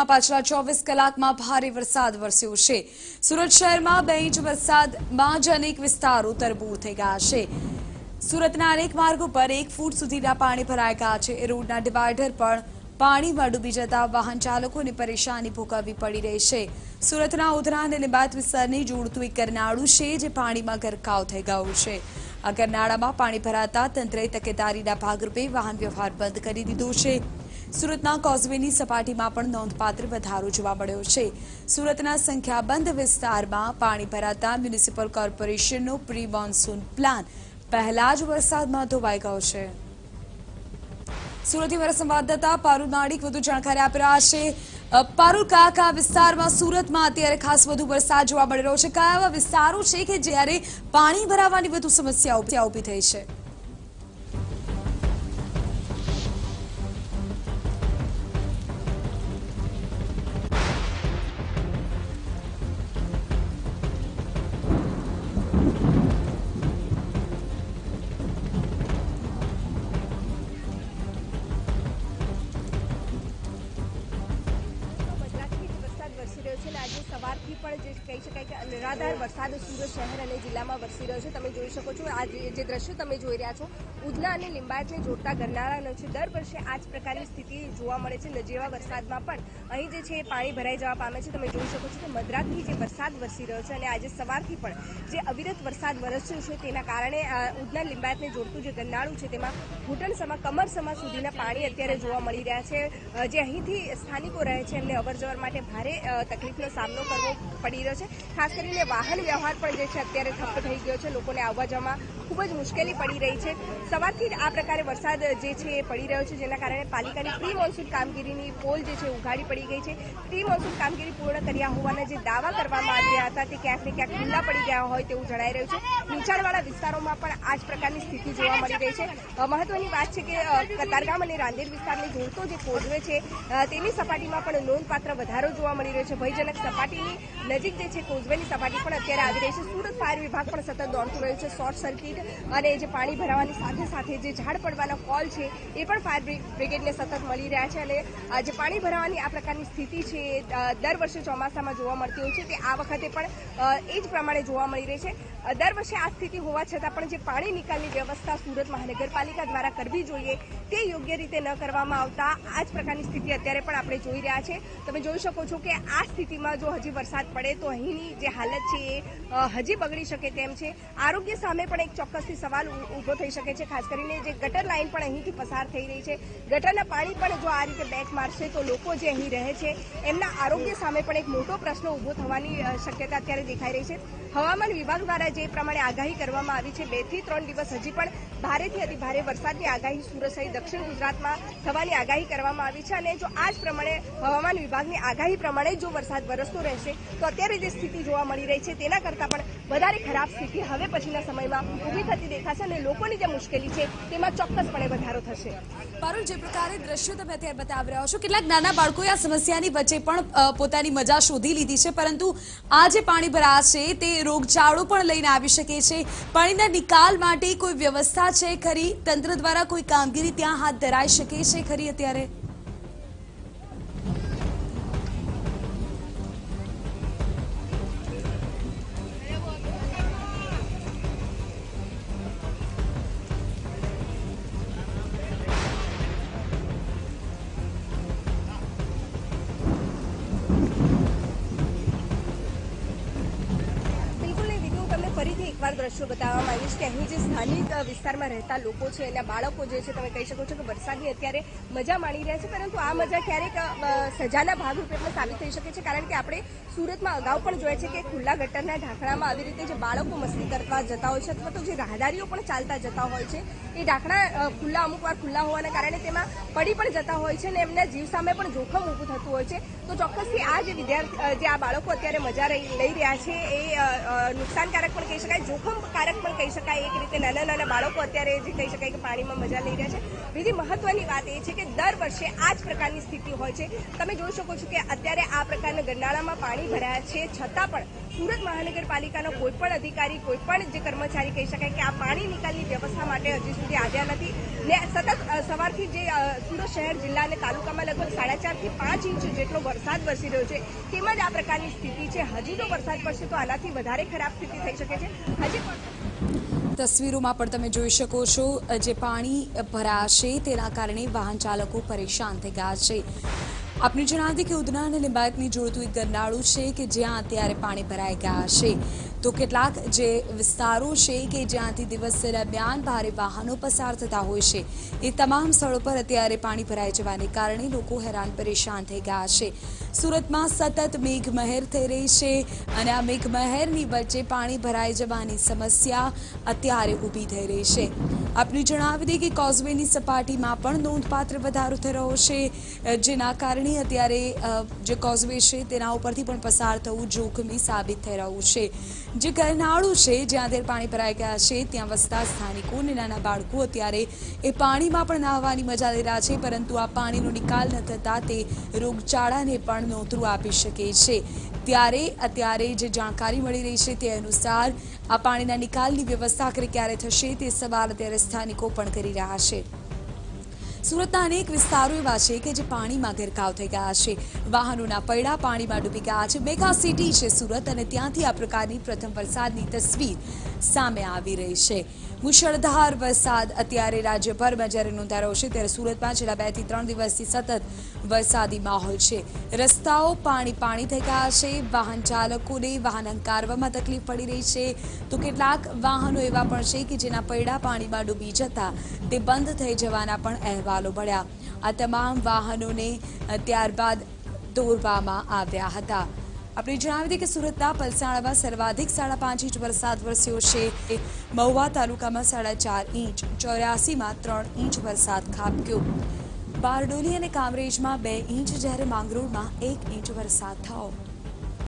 પાછલા ચોવીસ કલાકમાં ભારે વરસાદ વરસ્યો છે. સુરત શહેરમાં બે ઇંચ વરસાદમાં જ અનેક વિસ્તારો તરબૂર થઈ ગયા છે. સુરતના અનેક માર્ગો પર એક ફૂટ સુધીના પાણી ભરાઈ ગયા છે. રોડના ડિવાઈડર પણ પાણીમાં ડૂબી જતા વાહન ચાલકોને પરેશાની ભોગવવી પડી રહી છે. સુરતના ઉધરા અને લીંબાયત વિસ્તારને જોડતું એક કરનાળું છે જે પાણીમાં ગરકાવ થઈ ગયું છે. આ કરનાળામાં પાણી ભરાતા તંત્રએ તકેદારીના ભાગરૂપે વાહન વ્યવહાર બંધ કરી દીધો છે. સુરતના કોઝવેની સપાટીમાં પણ નોંધપાત્ર વધારો જોવા મળ્યો છે. સુરતના સંખ્યાબંધ વિસ્તારમાં પાણી ભરાતા મ્યુનિસિપલ કોર્પોરેશનનો પ્રી મોન્સૂન પ્લાન. પહેલા જ વરસાદમાં ધોવાઈ ગયો છે. સુરતથી મારા સંવાદદાતા પારુલ નાડિક વધુ જાણકારી આપી રહ્યા છે. પારુલ, કયા કયા વિસ્તારમાં સુરતમાં અત્યારે ખાસ વધુ વરસાદ જોવા મળી રહ્યો છે? કયા એવા વિસ્તારો છે કે જ્યારે પાણી ભરાવાની વધુ સમસ્યા ઊભી થઈ છે? sih kayak અનરાધાર વરસાદ સુરત શહેર અને જિલ્લામાં વરસી રહ્યો છે. તમે જોઈ શકો છો, આ જે દ્રશ્યો તમે જોઈ રહ્યા છો ઉધના અને લિંબાયતને જોડતા ગરનાળાનો છે. દર વર્ષે આ જ પ્રકારની સ્થિતિ જોવા મળે છે. નજીવા વરસાદમાં પણ અહીં જે છે એ પાણી ભરાઈ જવા પામે છે. તમે જોઈ શકો છો કે મધરાતથી જે વરસાદ વરસી રહ્યો છે અને આજે સવારથી પણ જે અવિરત વરસાદ વરસ્યો છે, તેના કારણે ઉધના લિંબાયતને જોડતું જે ગરનાળું છે, તેમાં ઘૂંટણસમા, કમરસમા સુધીના પાણી અત્યારે જોવા મળી રહ્યા છે. જે અહીંથી સ્થાનિકો રહે છે, એમને અવરજવર માટે ભારે તકલીફનો સામનો કરવો પડી રહ્યો છે. ખાસ કરીને વાહન વ્યવહાર પણ જે છે અત્યારે ઠપ્પ થઈ ગયો છે, લોકોને આવવા જવામાં ખૂબ જ મુશ્કેલી પડી રહી છે. સવારથી જ આ પ્રકારે વરસાદ જે છે એ પડી રહ્યો છે, જેના કારણે પાલિકાની પ્રી મોન્સૂન કામગીરીની પોલ જે છે ઉઘાડી પડી ગઈ છે. પ્રી મોન્સૂન કામગીરી પૂર્ણ કર્યા હોવાના જે દાવા કરવામાં આવી રહ્યા હતા, તે ક્યાંક ને ક્યાંક ખુલ્લા પડી ગયા હોય તેવું જણાઈ રહ્યું છે. નીચાણવાળા વિસ્તારોમાં પણ આ જ પ્રકારની સ્થિતિ જોવા મળી રહી છે. મહત્વની વાત છે કે કતારગામ અને રાંદેર વિસ્તારને જોડતો જે કોઝવે છે તેની સપાટીમાં પણ નોંધપાત્ર વધારો જોવા મળી રહ્યો છે. ભયજનક સપાટીની નજીક જે છે, કોઝવેની સપાટી પણ અત્યારે આવી રહી છે. સુરત ફાયર વિભાગ પણ સતત દોડતું રહ્યું છે. શોર્ટ સર્કિટ અને જે પાણી ભરાવાની સાથે સાથે જે ઝાડ પડવાના કોલ છે, એ પણ ફાયર બ્રિગેડને સતત મળી રહ્યા છે. અને જે પાણી ભરાવાની આ પ્રકારની સ્થિતિ છે દર વર્ષે ચોમાસામાં જોવા મળતી હોય છે તે આ વખતે પણ એ જ પ્રમાણે જોવા મળી રહી છે. દર વર્ષે આ સ્થિતિ હોવા છતાં પણ જે પાણી નિકાલની વ્યવસ્થા સુરત મહાનગરપાલિકા દ્વારા કરવી જોઈએ તે યોગ્ય રીતે ન કરવામાં આવતા આ જ પ્રકારની સ્થિતિ અત્યારે પણ આપણે જોઈ રહ્યા છે. તમે જોઈ શકો છો કે આ સ્થિતિમાં જો હજી વરસાદ પડે તો અહીંની જે હાલત છે એ હજી બગડી શકે તેમ છે. આરોગ્ય સામે પણ એક ચોક્કસથી સવાલ ઊભો થઈ શકે છે, ખાસ કરીને જે ગટર લાઇન પણ અહીંથી પસાર થઈ રહી છે. ગટરના પાણી પણ જો આ રીતે બેક મારશે તો લોકો જે અહીં રહે છે, એમના આરોગ્ય સામે પણ એક મોટો પ્રશ્ન ઊભો થવાની શક્યતા અત્યારે દેખાઈ રહી છે. હવામાન વિભાગ દ્વારા જે પ્રમાણે આગાહી કરવામાં આવી છે, બેથી ત્રણ દિવસ હજી પણ ભારેથી અતિ ભારે વરસાદની આગાહી સુરત સહિત દક્ષિણ ગુજરાતમાં થવાની આગાહી કરવામાં આવી છે અને જો આ જ પ્રમાણે હવામાન વિભાગની આગાહી પ્રમાણે જો વરસાદ વરસતો રહેશે, તો અત્યારે જે સ્થિતિ જોવા મળી રહી છે તેના કરતાં પણ વધારે ખરાબ સ્થિતિ હવે પછીના સમયમાં ઊભી થતી દેખાશે અને લોકોની જે મુશ્કેલી છે તેમાં ચોક્કસપણે વધારો થશે. પારુલ, જે પ્રકારે દ્રશ્યો તમે અત્યારે બતાવી રહ્યા છો, કેટલાક નાના બાળકોએ આ સમસ્યાની વચ્ચે પણ પોતાની મજા શોધી લીધી છે, પરંતુ આ જે પાણી ભરાશ છે તે રોગચાળો પણ લઈને આવી શકે છે. પાણીના નિકાલ માટે કોઈ વ્યવસ્થા છે ખરી? તંત્ર દ્વારા કોઈ કામગીરી ત્યાં હાથ ધરાઈ શકે છે ખરી અત્યારે? ફરીથી બતાવવામાં આવ્યું છે કે અહીં જે સ્થાનિક વિસ્તારમાં રહેતા લોકો છે એના બાળકો જે છે, તમે કહી શકો છો કે વરસાદની અત્યારે મજા માણી રહ્યા છે, પરંતુ આ મજા ક્યારેક સજાના ભાગરૂપે પણ સાબિત થઈ શકે છે, કારણ કે આપણે સુરતમાં અગાઉ પણ જોયા છે કે ખુલ્લા ગટરના ઢાંકણામાં આવી રીતે જે બાળકો મસ્તી કરતા જતા હોય છે અથવા તો જે રાહદારીઓ પણ ચાલતા જતા હોય છે, એ ઢાંકણા ખુલ્લા અમુક વાર ખુલ્લા હોવાના કારણે તેમાં પડી પણ જતા હોય છે અને એમના જીવ સામે પણ જોખમ ઊભું થતું હોય છે. તો ચોક્કસથી આ જે વિદ્યાર્થી જે આ બાળકો અત્યારે મજા લઈ રહ્યા છે, એ નુકસાનકારક પણ કહી શકાય જોખમકારક પણ કહી શકાય. એક રીતે નાના નાના બાળકો અત્યારે જે કહી શકાય કે પાણીમાં મજા લઈ રહ્યા છે. બીજી મહત્વની વાત એ છે કે દર વર્ષે આ જ પ્રકારની સ્થિતિ હોય છે. તમે જોઈ શકો છો કે અત્યારે આ પ્રકારના ગરનાળામાં પાણી ભરાયા છે. છતાં પણ સુરત મહાનગરપાલિકાનો કોઈ પણ અધિકારી, કોઈ પણ જે કર્મચારી કહી શકાય કે આ પાણી નિકાલની વ્યવસ્થા માટે હજી સુધી આવ્યા નથી. ને સતત સવારથી જે સુરત શહેર, જિલ્લા અને તાલુકામાં લગભગ સાડા ચારથી પાંચ ઇંચ જેટલો વરસાદ વરસી રહ્યો છે. તેમજ આ પ્રકારની સ્થિતિ છે. હજી જો વરસાદ પડશે તો આનાથી વધારે ખરાબ સ્થિતિ થઈ શકે છે. હજી તસવીરોમાં પણ તમે જોઈ શકો છો જે પાણી ભરાશે તેના કારણે વાહન ચાલકો પરેશાન થઈ ગયા છે. આપને જણાવી કે ઉધના અને લિંબાયતની જોડતું એક ગરનાળું છે કે જ્યાં અત્યારે પાણી ભરાઈ ગયા છે. તો કેટલાક જે વિસ્તારો છે કે જ્યાંથી દિવસ દરમિયાન ભારે વાહનો પસાર થતા હોય છે, એ તમામ સ્થળો પર અત્યારે પાણી ભરાઈ જવાને કારણે લોકો હેરાન પરેશાન થઈ ગયા છે. સુરતમાં સતત મેઘમહેર થઈ રહી છે અને આ મેઘમહેરની વચ્ચે પાણી ભરાઈ જવાની સમસ્યા અત્યારે ઊભી થઈ રહી છે. આપને જણાવી દઈએ કે કોઝવેની સપાટીમાં પણ નોંધપાત્ર વધારો થઈ રહ્યો છે, જેના કારણે અત્યારે જે કોઝવે છે તેના ઉપરથી પણ પસાર થવું જોખમી સાબિત થઈ રહ્યું છે. જે ગરનાળું છે, જ્યાં અત્યારે પાણી ભરાઈ ગયા છે, ત્યાં વસતા સ્થાનિકો અને નાના બાળકો અત્યારે એ પાણીમાં પણ નાહવાની મજા લઈ રહ્યા છે, પરંતુ આ પાણીનો નિકાલ ન થતાં તે રોગચાળાને પણ નોતરું આપી શકે છે. ત્યારે અત્યારે જે જાણકારી મળી રહી છે તે અનુસાર આ પાણીના નિકાલની વ્યવસ્થા ક્યારે થશે તે સવાલ અત્યારે સ્થાનિકો પણ કરી રહ્યા છે. સુરતના અનેક વિસ્તારો એવા છે કે જે પાણીમાં ગરકાવ થઈ ગયા છે. વાહનોના પૈડા પાણીમાં ડૂબી ગયા છે. મેગા સિટી છે સુરત અને ત્યાંથી આ પ્રકારની પ્રથમ વરસાદની તસવીર સામે આવી રહી છે. મુશળધાર વરસાદ. અત્યારે રાજ્યભરમાં જ્યારે નોંધાયો છે ત્યારે સુરતમાં છેલ્લા બેથી ત્રણ દિવસથી સતત વરસાદી માહોલ છે. રસ્તાઓ પાણી પાણી થઈ ગયા છે. વાહન ચાલકોને વાહન હંકારવામાં તકલીફ પડી રહી છે. તો કેટલાક વાહનો એવા પણ છે કે જેના પૈડા પાણીમાં ડૂબી જતા તે બંધ થઈ જવાના પણ અહેવાલો મળ્યા. આ તમામ વાહનોને ત્યારબાદ દોરવામાં આવ્યા હતા. આપણે જણાવી દઈએ કે સુરતના પલસાણામાં સર્વાધિક સાડા પાંચ ઇંચ વરસાદ વરસ્યો છે. મહુવા તાલુકામાં સાડા ચાર ઇંચ, ચોર્યાસીમાં ત્રણ ઇંચ વરસાદ ખાબક્યો. બારડોલી અને કામરેજમાં બે ઇંચ, જ્યારે માંગરોળમાં એક ઇંચ વરસાદ થયો.